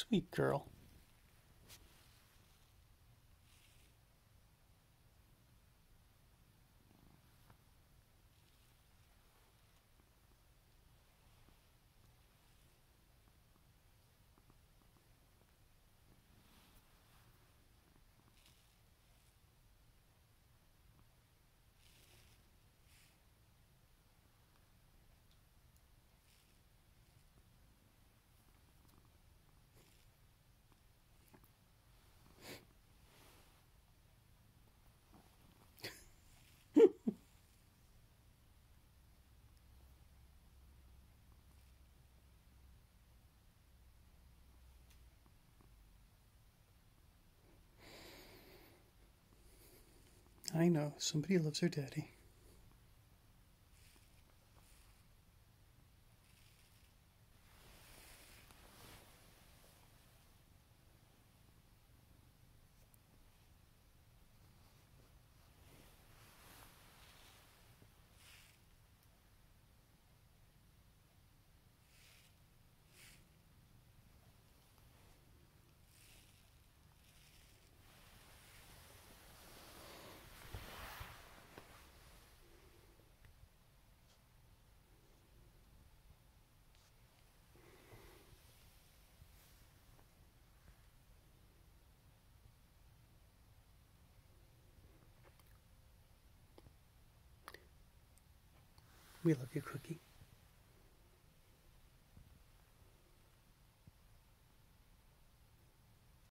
Sweet girl. I know, somebody loves their daddy. We love you, Cookie.